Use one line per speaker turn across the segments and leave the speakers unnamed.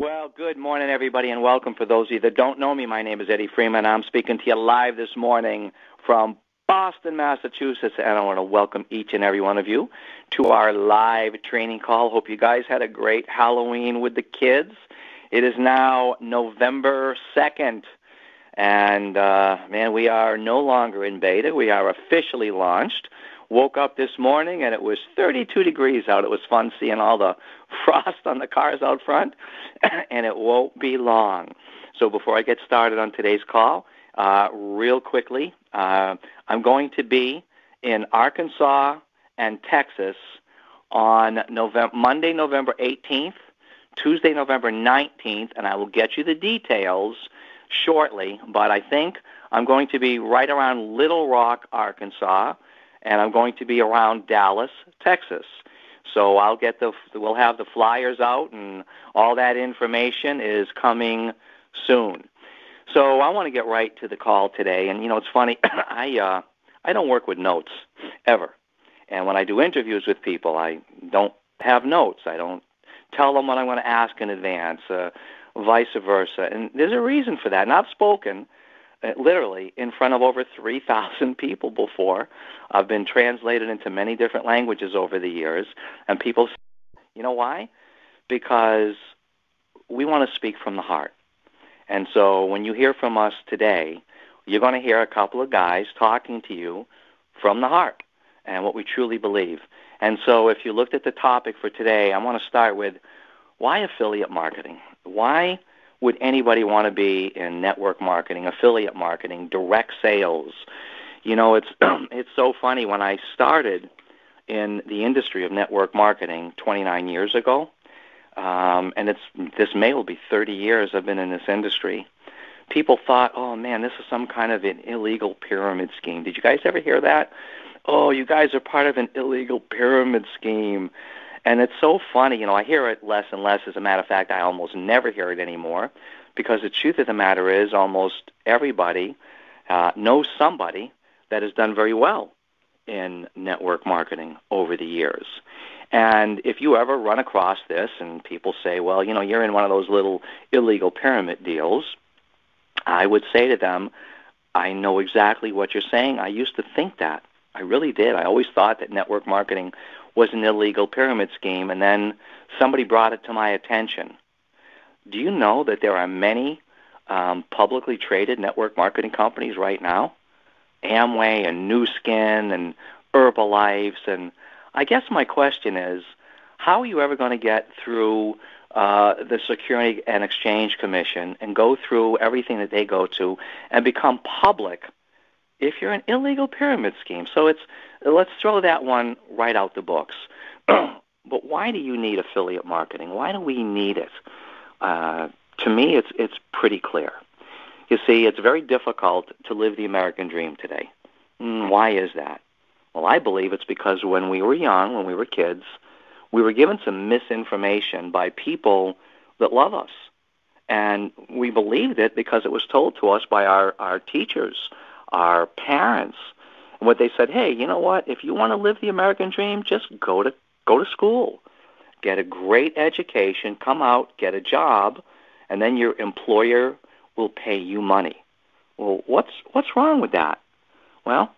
Well, good morning, everybody, and welcome. For those of you that don't know me, my name is Eddie Freeman. I'm speaking to you live this morning from Boston, Massachusetts, and I want to welcome each and every one of you to our live training call. Hope you guys had a great Halloween with the kids. It is now November 2nd, and uh, man, we are no longer in beta. We are officially launched. Woke up this morning and it was 32 degrees out. It was fun seeing all the frost on the cars out front, and it won't be long. So before I get started on today's call, uh, real quickly, uh, I'm going to be in Arkansas and Texas on November, Monday, November 18th, Tuesday, November 19th, and I will get you the details shortly. But I think I'm going to be right around Little Rock, Arkansas and I'm going to be around Dallas, Texas. So I'll get the we'll have the flyers out and all that information is coming soon. So I want to get right to the call today and you know it's funny I uh I don't work with notes ever. And when I do interviews with people, I don't have notes. I don't tell them what I'm going to ask in advance, uh, vice versa. And there's a reason for that. And I've spoken Uh, literally in front of over 3,000 people before. I've been translated into many different languages over the years, and people, you know why? Because we want to speak from the heart. And so when you hear from us today, you're going to hear a couple of guys talking to you from the heart and what we truly believe. And so if you looked at the topic for today, I want to start with why affiliate marketing? Why would anybody want to be in network marketing, affiliate marketing, direct sales? You know, it's it's so funny when I started in the industry of network marketing 29 years ago, um, and it's this May will be 30 years I've been in this industry. People thought, oh man, this is some kind of an illegal pyramid scheme. Did you guys ever hear that? Oh, you guys are part of an illegal pyramid scheme. And it's so funny, you know, I hear it less and less. As a matter of fact, I almost never hear it anymore because the truth of the matter is almost everybody uh, knows somebody that has done very well in network marketing over the years. And if you ever run across this and people say, well, you know, you're in one of those little illegal pyramid deals, I would say to them, I know exactly what you're saying. I used to think that. I really did. I always thought that network marketing was an illegal pyramid scheme, and then somebody brought it to my attention. Do you know that there are many um, publicly traded network marketing companies right now? Amway and Nu Skin and Herbalife. And I guess my question is, how are you ever going to get through uh, the Security and Exchange Commission and go through everything that they go to and become public if you're an illegal pyramid scheme? So it's let's throw that one right out the books. but why do you need affiliate marketing? Why do we need it? Uh, to me, it's it's pretty clear. You see, it's very difficult to live the American dream today. Mm, why is that? Well, I believe it's because when we were young, when we were kids, we were given some misinformation by people that love us. And we believed it because it was told to us by our, our teachers, our parents. And what they said, hey, you know what? If you want to live the American dream, just go to go to school. Get a great education, come out, get a job, and then your employer will pay you money. Well, what's what's wrong with that? Well,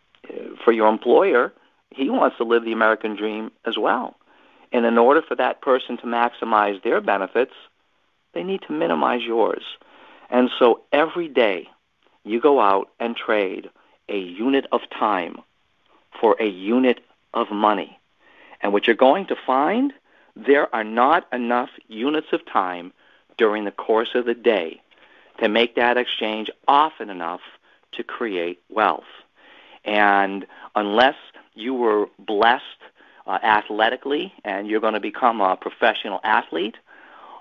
for your employer, he wants to live the American dream as well. And in order for that person to maximize their benefits, they need to minimize yours. And so every day you go out and trade a unit of time for a unit of money. And what you're going to find, there are not enough units of time during the course of the day to make that exchange often enough to create wealth. And unless you were blessed uh, athletically and you're going to become a professional athlete,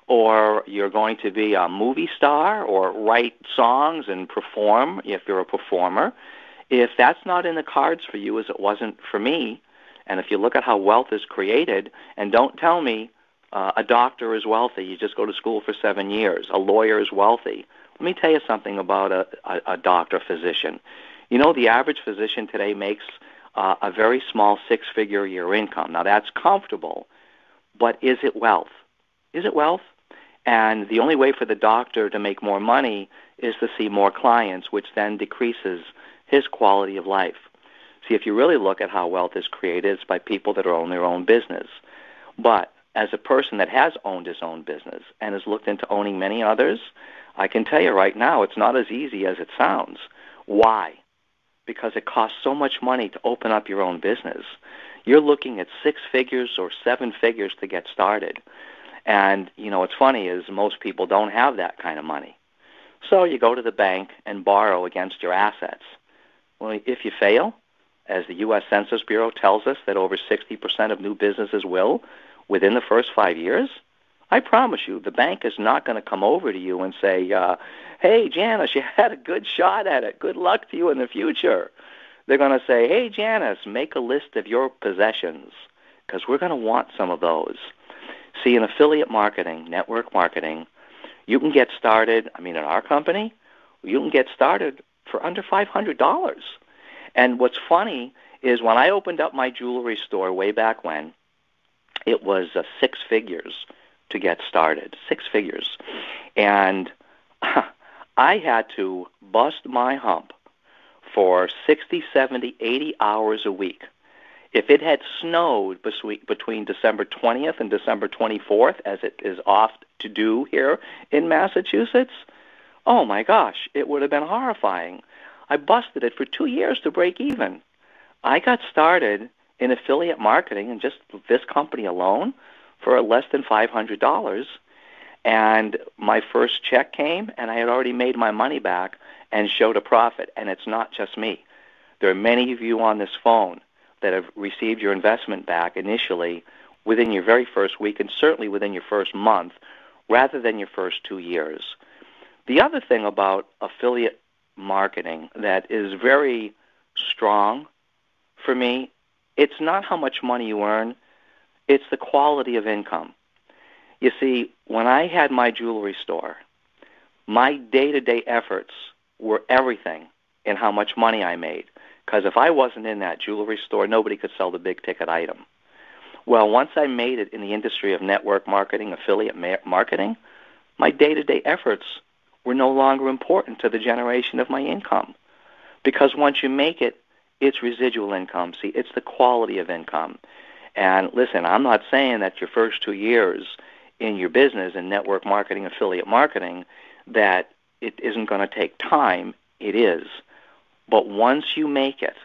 or you're going to be a movie star or write songs and perform if you're a performer, if that's not in the cards for you as it wasn't for me, and if you look at how wealth is created, and don't tell me uh, a doctor is wealthy, you just go to school for seven years, a lawyer is wealthy, let me tell you something about a, a, a doctor physician. You know, the average physician today makes uh, a very small six figure year income. Now, that's comfortable, but is it wealth? Is it wealth? And the only way for the doctor to make more money is to see more clients, which then decreases his quality of life. See, if you really look at how wealth is created, it's by people that are own their own business. But as a person that has owned his own business and has looked into owning many others, I can tell you right now it's not as easy as it sounds. Why? Because it costs so much money to open up your own business. You're looking at six figures or seven figures to get started. And, you know, what's funny is most people don't have that kind of money. So you go to the bank and borrow against your assets. Well, if you fail, as the U.S. Census Bureau tells us that over 60% of new businesses will within the first five years, I promise you, the bank is not going to come over to you and say, uh, hey, Janice, you had a good shot at it. Good luck to you in the future. They're going to say, hey, Janice, make a list of your possessions because we're going to want some of those. See, in affiliate marketing, network marketing, you can get started, I mean, in our company, you can get started for under $500. And what's funny is when I opened up my jewelry store way back when, it was uh, six figures to get started, six figures. And I had to bust my hump for 60, 70, 80 hours a week. If it had snowed between December 20th and December 24th, as it is oft to do here in Massachusetts, oh my gosh, it would have been horrifying. I busted it for two years to break even. I got started in affiliate marketing and just this company alone for less than $500. And my first check came, and I had already made my money back and showed a profit. And it's not just me. There are many of you on this phone that have received your investment back initially within your very first week and certainly within your first month rather than your first two years. The other thing about affiliate marketing that is very strong for me, it's not how much money you earn, it's the quality of income. You see, when I had my jewelry store, my day to day efforts were everything in how much money I made. Because if I wasn't in that jewelry store, nobody could sell the big ticket item. Well, once I made it in the industry of network marketing, affiliate ma- marketing, my day to day efforts were no longer important to the generation of my income. Because once you make it, it's residual income. See, it's the quality of income. And listen, I'm not saying that your first two years in your business in network marketing, affiliate marketing, that it isn't going to take time. It is. But once you make it,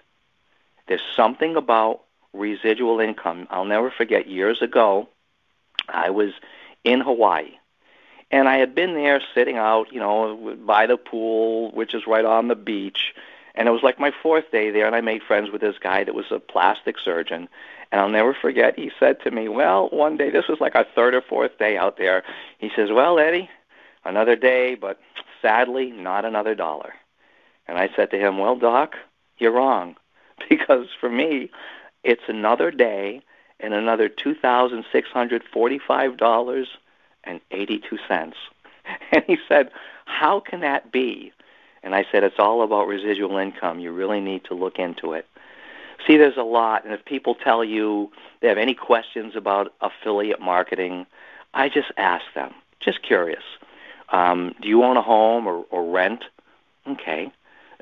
there's something about residual income. I'll never forget years ago, I was in Hawaii. And I had been there sitting out, you know, by the pool, which is right on the beach. And it was like my fourth day there, and I made friends with this guy that was a plastic surgeon. And I'll never forget, he said to me, Well, one day, this was like our third or fourth day out there. He says, Well, Eddie, another day, but sadly, not another dollar. And I said to him, Well, Doc, you're wrong. Because for me, it's another day and another $2,645.82. And 82 cents. And he said, How can that be? And I said, It's all about residual income. You really need to look into it. See, there's a lot, and if people tell you they have any questions about affiliate marketing, I just ask them, just curious. Um, do you own a home or, or rent? Okay.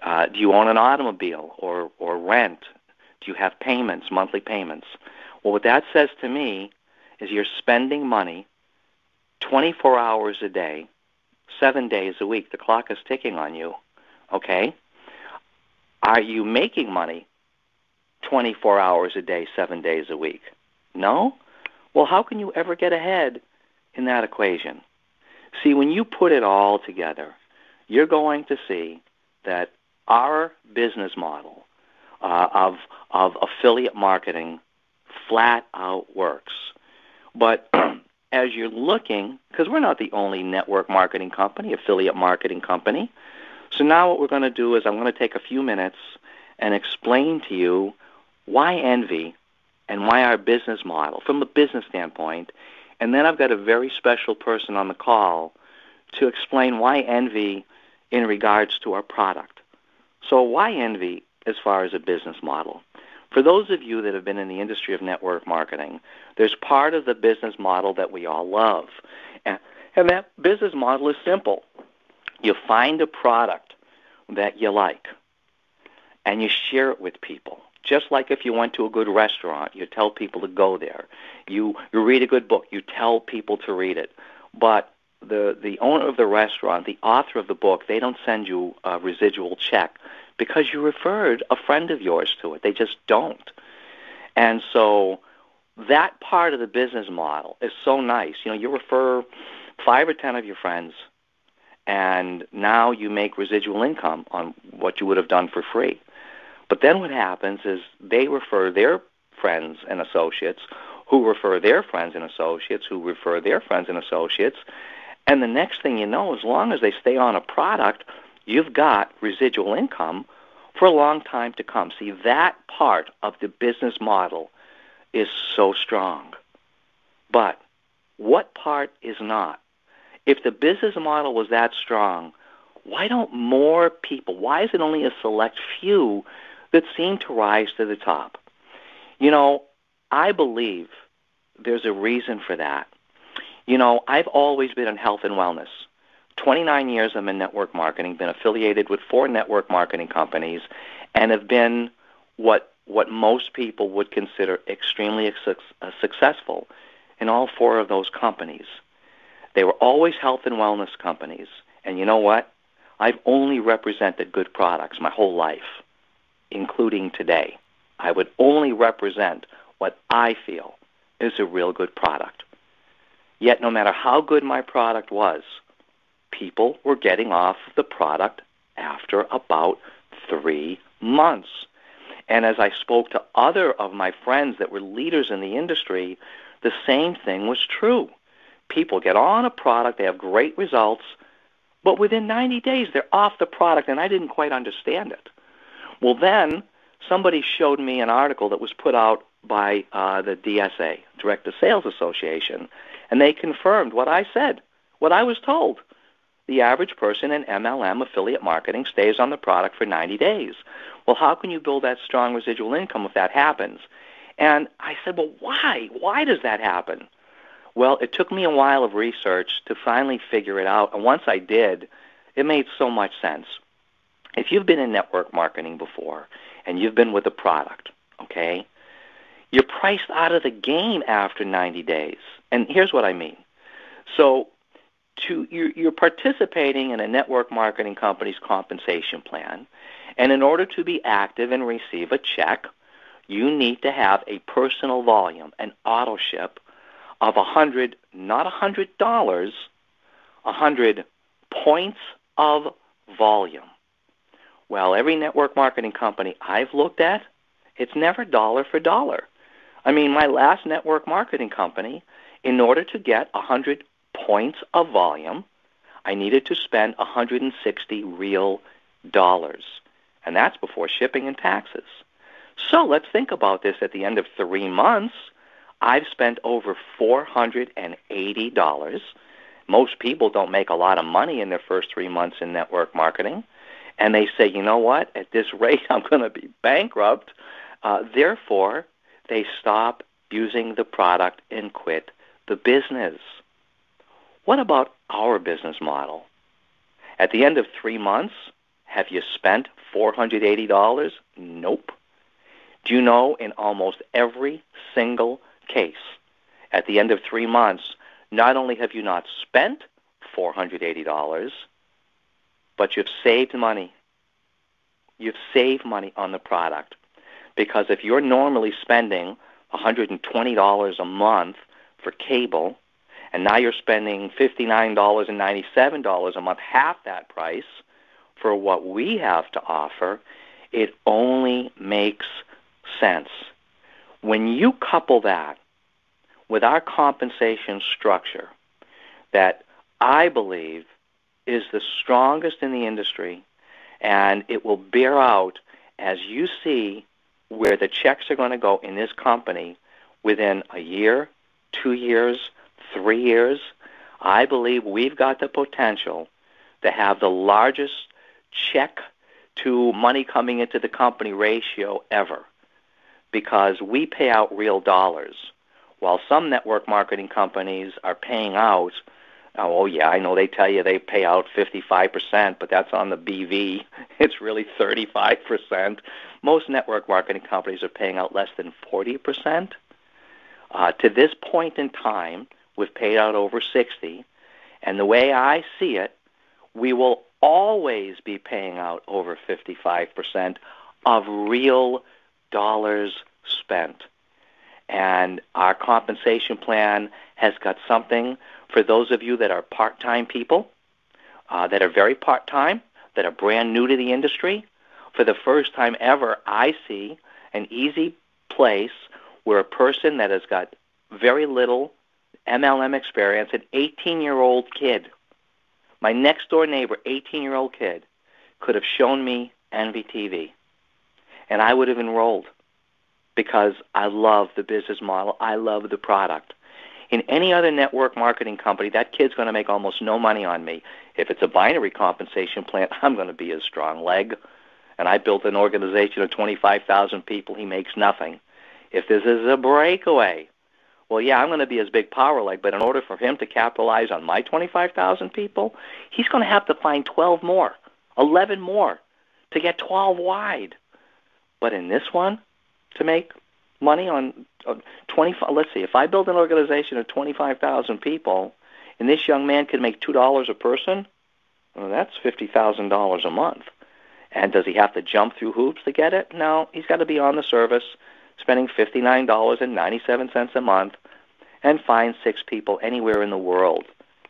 Uh, do you own an automobile or, or rent? Do you have payments, monthly payments? Well, what that says to me is you're spending money 24 hours a day, seven days a week. The clock is ticking on you. Okay? Are you making money 24 hours a day, seven days a week? No? Well, how can you ever get ahead in that equation? See, when you put it all together, you're going to see that our business model uh, of, of affiliate marketing flat out works. But as you're looking, because we're not the only network marketing company, affiliate marketing company, so now what we're going to do is I'm going to take a few minutes and explain to you why envy and why our business model from a business standpoint. And then I've got a very special person on the call to explain why envy in regards to our product. So why envy as far as a business model? For those of you that have been in the industry of network marketing, there's part of the business model that we all love. And, that business model is simple. You find a product that you like and you share it with people. Just like if you went to a good restaurant, you tell people to go there. You you read a good book, you tell people to read it. But the the owner of the restaurant, the author of the book, they don't send you a residual check because you referred a friend of yours to it. They just don't. And so that part of the business model is so nice. You know, you refer five or ten of your friends, and now you make residual income on what you would have done for free. But then what happens is they refer their friends and associates, who refer their friends and associates, who refer their friends and associates, and the next thing you know, as long as they stay on a product, you've got residual income for a long time to come. See, that part of the business model is so strong. But what part is not? If the business model was that strong, why don't more people, why is it only a select few that seem to rise to the top? You know, I believe there's a reason for that. You know, I've always been in health and wellness. 29 years I'm in network marketing, been affiliated with four network marketing companies, and have been what what most people would consider extremely uh, successful in all four of those companies. They were always health and wellness companies. And you know what? I've only represented good products my whole life, including today. I would only represent what I feel is a real good product. Yet, no matter how good my product was, people were getting off the product after about three months. And as I spoke to other of my friends that were leaders in the industry, the same thing was true. People get on a product, they have great results, but within 90 days they're off the product, and I didn't quite understand it. Well, then somebody showed me an article that was put out by uh, the DSA, Direct to Sales Association, and they confirmed what I said, what I was told. The average person in MLM affiliate marketing stays on the product for 90 days. Well, how can you build that strong residual income if that happens? And I said, well, why? Why does that happen? Well, it took me a while of research to finally figure it out. And once I did, it made so much sense. If you've been in network marketing before and you've been with a product, okay, you're priced out of the game after 90 days. And here's what I mean. So to you're, you're participating in a network marketing company's compensation plan, and in order to be active and receive a check, you need to have a personal volume, an auto ship of a hundred, not a hundred dollars, a hundred points of volume. Well, every network marketing company I've looked at, it's never dollar for dollar. I mean, my last network marketing company, in order to get a hundred points of volume, I needed to spend 160 real dollars. And that's before shipping and taxes. So let's think about this at the end of three months. I've spent over $480. Most people don't make a lot of money in their first three months in network marketing. And they say, you know what, at this rate, I'm going to be bankrupt. Uh, therefore, they stop using the product and quit the business. What about our business model? At the end of three months, have you spent $480? Nope. Do you know in almost every single case, at the end of three months, not only have you not spent $480, but you've saved money. You've saved money on the product. Because if you're normally spending $120 a month for cable, and now you're spending $59.97 a month, half that price for what we have to offer, it only makes sense. When you couple that with our compensation structure that I believe is the strongest in the industry, and it will bear out as you see where the checks are going to go in this company within a year, two years, three years, I believe we've got the potential to have the largest check to money coming into the company ratio ever because we pay out real dollars while some network marketing companies are paying out Oh, yeah, I know they tell you they pay out 55%, but that's on the BV. It's really 35%. Most network marketing companies are paying out less than 40%. Uh, to this point in time, we've paid out over 60, and the way I see it, we will always be paying out over 55% of real dollars spent. And our compensation plan has got something for those of you that are part-time people, uh, that are very part-time, that are brand new to the industry. For the first time ever, I see an easy place where a person that has got very little MLM experience, an 18-year-old kid, my next door neighbor, 18-year-old kid, could have shown me NVTV, and I would have enrolled because I love the business model. I love the product. In any other network marketing company, that kid's going to make almost no money on me. If it's a binary compensation plan, I'm going to be his strong leg. And I built an organization of 25,000 people. He makes nothing. If this is a breakaway, well, yeah, I'm going to be his big power leg, but in order for him to capitalize on my 25,000 people, he's going to have to find 12 more, 11 more to get 12 wide. But in this one, to make money on, on 25. Let's see, if I build an organization of 25,000 people, and this young man can make two dollars a person, well, that's fifty thousand dollars a month. And does he have to jump through hoops to get it? No, he's got to be on the service, spending fifty-nine dollars and ninety-seven cents a month, and find six people anywhere in the world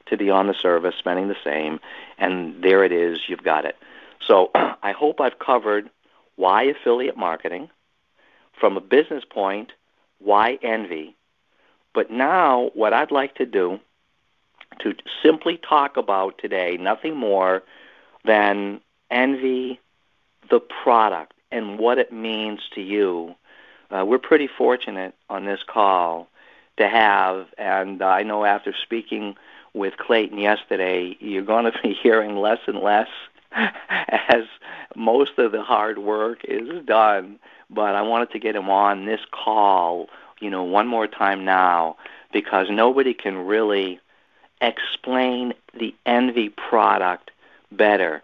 to be on the service, spending the same. And there it is, you've got it. So I hope I've covered why affiliate marketing from a business point, why envy? But now, what I'd like to do to simply talk about today, nothing more than envy the product and what it means to you. Uh, we're pretty fortunate on this call to have, and I know after speaking with Clayton yesterday, you're going to be hearing less and less as most of the hard work is done but I wanted to get him on this call, you know, one more time now because nobody can really explain the Envy product better.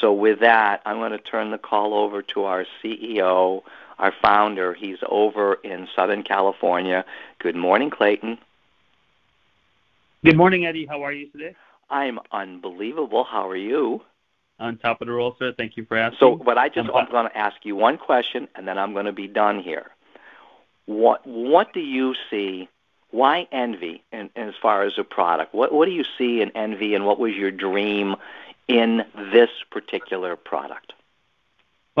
So with that, I'm going to turn the call over to our CEO, our founder. He's over in Southern California. Good morning, Clayton.
Good morning, Eddie. How are you today?
I'm unbelievable. How are you?
on top of the roll, sir. Thank you for asking.
So, but I just I'm going to ask you one question, and then I'm going to be done here. What What do you see? Why envy? In as far as a product, what What do you see in envy, and what was your dream in this particular product?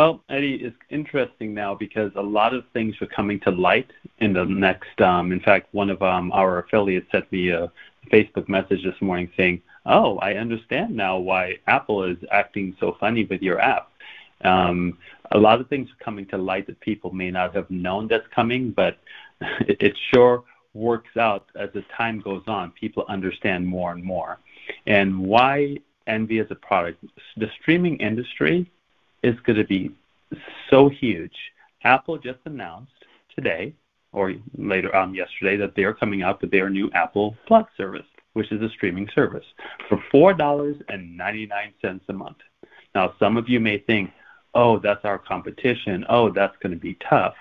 Well, Eddie, it's interesting now because a lot of things are coming to light in the next. Um, in fact, one of um, our affiliates sent me a Facebook message this morning saying, oh, I understand now why Apple is acting so funny with your app. Um, a lot of things are coming to light that people may not have known that's coming, but it, it sure works out as the time goes on. People understand more and more. And why Envy as a product? The streaming industry is going to be so huge. Apple just announced today or later on yesterday that they're coming out with their new Apple Plus service which is a streaming service, for $4.99 a month. Now, some of you may think, oh, that's our competition. Oh, that's going to be tough.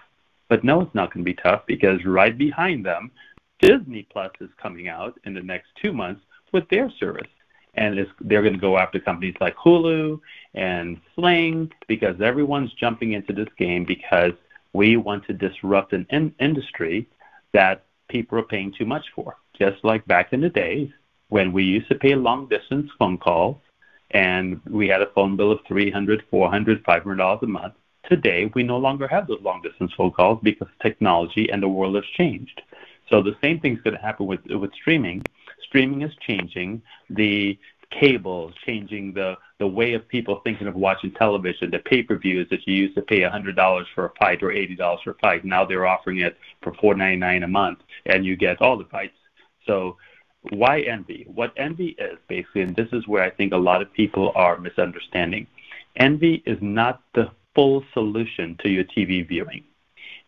But no, it's not going to be tough because right behind them, Disney Plus is coming out in the next two months with their service. And they're going to go after companies like Hulu and Sling because everyone's jumping into this game because we want to disrupt an in- industry that people are paying too much for just like back in the days when we used to pay long distance phone calls and we had a phone bill of $300, $400, $500 a month. Today, we no longer have those long distance phone calls because technology and the world has changed. So the same thing's going to happen with, with streaming. Streaming is changing. The cable, changing the, the way of people thinking of watching television. The pay per views that you used to pay $100 for a fight or $80 for a fight, now they're offering it for $4.99 a month, and you get all the fights so why envy? What envy is basically, and this is where I think a lot of people are misunderstanding. Envy is not the full solution to your TV viewing.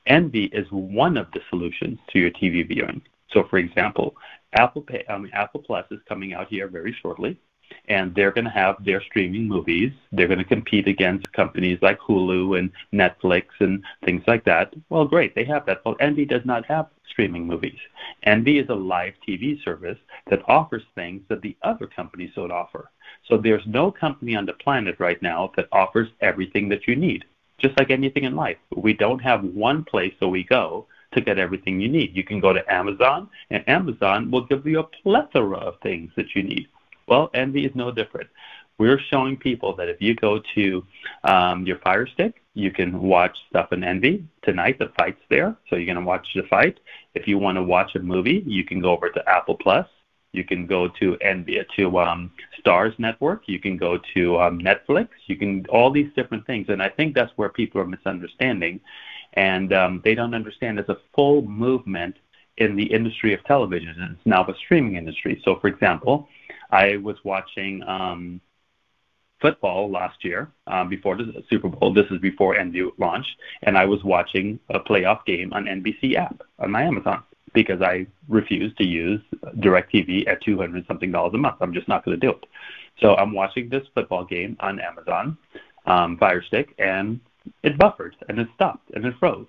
Envy is one of the solutions to your TV viewing. So, for example, Apple Pay, um, Apple Plus is coming out here very shortly, and they're going to have their streaming movies. They're going to compete against companies like Hulu and Netflix and things like that. Well, great, they have that. Well, Envy does not have streaming movies. Envy is a live TV service that offers things that the other companies don't offer. So there's no company on the planet right now that offers everything that you need. Just like anything in life, we don't have one place that we go to get everything you need. You can go to Amazon, and Amazon will give you a plethora of things that you need. Well, Envy is no different. We're showing people that if you go to um, your Fire Stick, you can watch stuff in Envy tonight. The fight's there, so you're going to watch the fight. If you want to watch a movie, you can go over to Apple Plus. You can go to Envy to um, Starz Network. You can go to um, Netflix. You can all these different things, and I think that's where people are misunderstanding, and um, they don't understand there's a full movement in the industry of television, and it's now the streaming industry. So, for example, I was watching um, football last year um, before the Super Bowl. This is before Envy launched, and I was watching a playoff game on NBC app on my Amazon because I refuse to use DirecTV at 200 something dollars a month. I'm just not going to do it. So I'm watching this football game on Amazon um, Fire Stick, and it buffered and it stopped and it froze.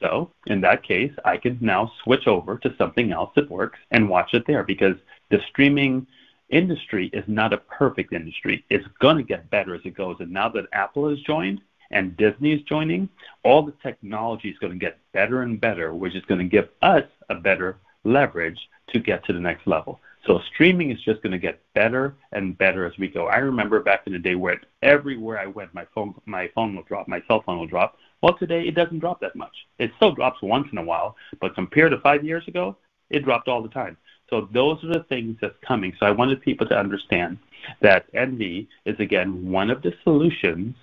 So in that case, I can now switch over to something else that works and watch it there because the streaming industry is not a perfect industry. It's going to get better as it goes. And now that Apple has joined and Disney is joining, all the technology is going to get better and better, which is going to give us a better leverage to get to the next level. So streaming is just going to get better and better as we go. I remember back in the day where everywhere I went, my phone my phone will drop, my cell phone will drop. Well, today it doesn't drop that much. It still drops once in a while, but compared to five years ago, it dropped all the time. So those are the things that's coming. So I wanted people to understand that Envy is again one of the solutions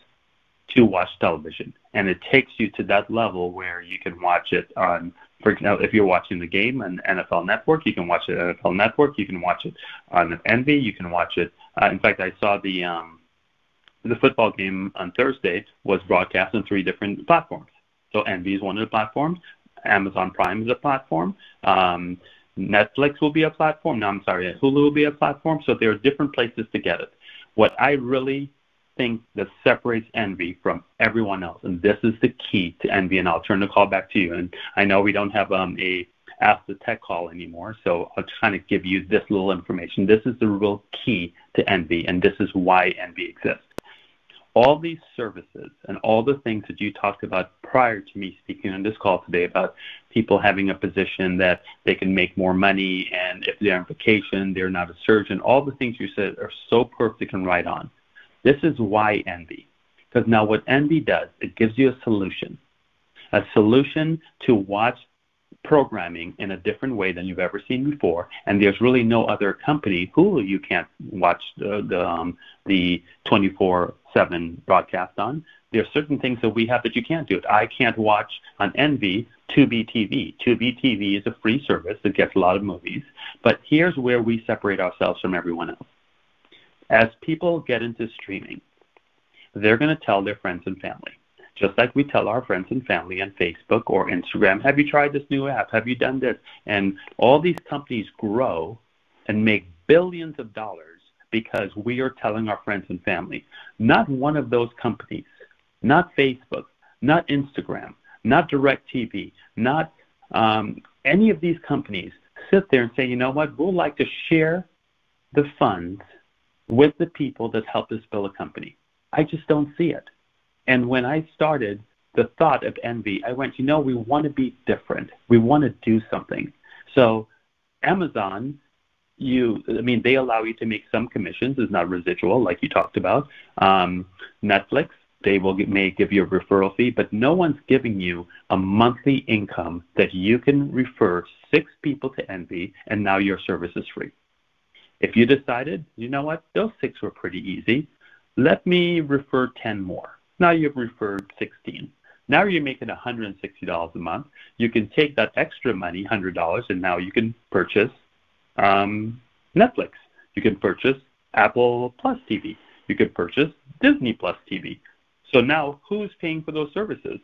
to watch television, and it takes you to that level where you can watch it on. For example, if you're watching the game on NFL Network, you can watch it on NFL Network. You can watch it on Envy. You can watch it. Uh, in fact, I saw the um, the football game on Thursday was broadcast on three different platforms. So Envy is one of the platforms. Amazon Prime is a platform. Um, Netflix will be a platform. No, I'm sorry, Hulu will be a platform. So there are different places to get it. What I really think that separates Envy from everyone else, and this is the key to Envy, and I'll turn the call back to you. And I know we don't have um, a Ask the Tech call anymore, so I'll kind of give you this little information. This is the real key to Envy, and this is why Envy exists all these services and all the things that you talked about prior to me speaking on this call today about people having a position that they can make more money and if they're on vacation, they're not a surgeon, all the things you said are so perfect and right on. This is why envy. Because now what envy does, it gives you a solution. A solution to watch programming in a different way than you've ever seen before, and there's really no other company. Hulu, you can't watch the the, um, the 24/7 broadcast on. There are certain things that we have that you can't do. It. I can't watch on Envy Tubi TV. Tubi TV is a free service that gets a lot of movies, but here's where we separate ourselves from everyone else. As people get into streaming, they're going to tell their friends and family just like we tell our friends and family on Facebook or Instagram, have you tried this new app? Have you done this? And all these companies grow and make billions of dollars because we are telling our friends and family. Not one of those companies, not Facebook, not Instagram, not DirecTV, not um, any of these companies sit there and say, you know what, we'd like to share the funds with the people that helped us build a company. I just don't see it. And when I started the thought of envy, I went, you know, we want to be different. We want to do something. So Amazon, you, I mean, they allow you to make some commissions. It's not residual, like you talked about. Um, Netflix, they will get, may give you a referral fee, but no one's giving you a monthly income that you can refer six people to Envy, and now your service is free. If you decided, you know what, those six were pretty easy, let me refer 10 more. Now you've referred 16. Now you're making $160 a month. You can take that extra money, $100, and now you can purchase um, Netflix. You can purchase Apple Plus TV. You can purchase Disney Plus TV. So now who's paying for those services?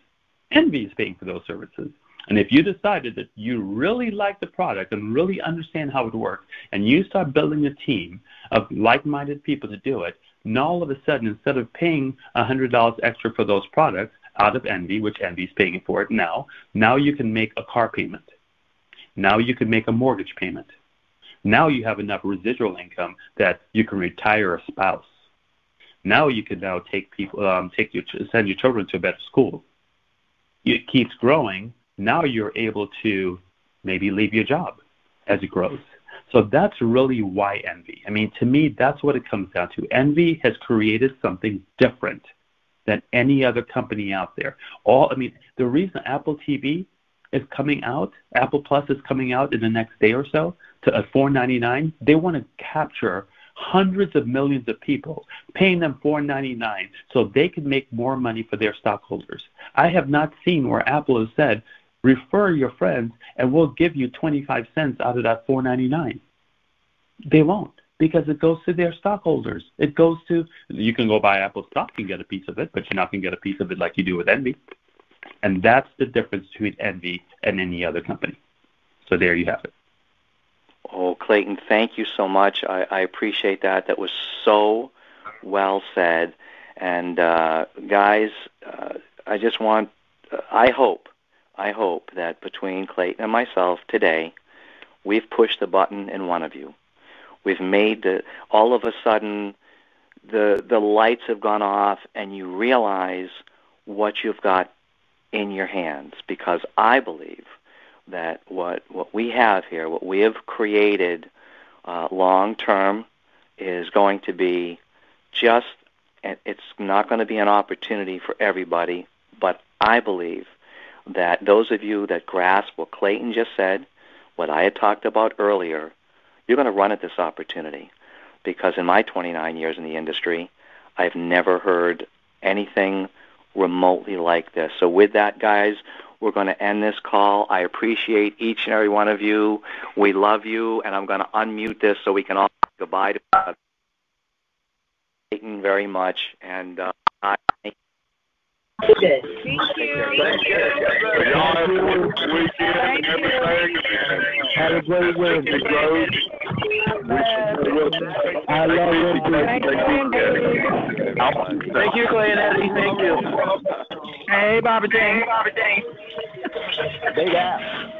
Envy is paying for those services. And if you decided that you really like the product and really understand how it works, and you start building a team of like-minded people to do it, now all of a sudden, instead of paying $100 extra for those products out of Envy, which Envy's paying for it now, now you can make a car payment. Now you can make a mortgage payment. Now you have enough residual income that you can retire a spouse. Now you can now take people, um, take your, send your children to a better school. It keeps growing. Now you're able to maybe leave your job as it grows. So that's really why envy. I mean, to me, that's what it comes down to. Envy has created something different than any other company out there. All I mean, the reason Apple TV is coming out, Apple Plus is coming out in the next day or so to a 4.99. They want to capture hundreds of millions of people, paying them $4.99 so they can make more money for their stockholders. I have not seen where Apple has said, refer your friends and we'll give you 25 cents out of that 4.99. They won't because it goes to their stockholders. It goes to you can go buy Apple stock and get a piece of it, but you're not going to get a piece of it like you do with Envy. And that's the difference between Envy and any other company. So there you have it.
Oh, Clayton, thank you so much. I, I appreciate that. That was so well said. And uh, guys, uh, I just want, uh, I hope, I hope that between Clayton and myself today, we've pushed the button in one of you. We've made the, all of a sudden, the the lights have gone off, and you realize what you've got in your hands. Because I believe that what what we have here, what we have created uh, long term, is going to be just. It's not going to be an opportunity for everybody, but I believe that those of you that grasp what Clayton just said, what I had talked about earlier, you're going to run at this opportunity. Because in my 29 years in the industry, I've never heard anything remotely like this. So, with that, guys, we're going to end this call. I appreciate each and every one of you. We love you, and I'm going to unmute this so we can all say goodbye to Satan very much. And uh, I
thank you. Thank you. Thank you. Y'all have a good weekend and everything. Have a great weekend.
I love you.
Thank you, Clay and Eddie. Thank you.
Hey, Bobby Dang. Bobby Dang.
Big ass.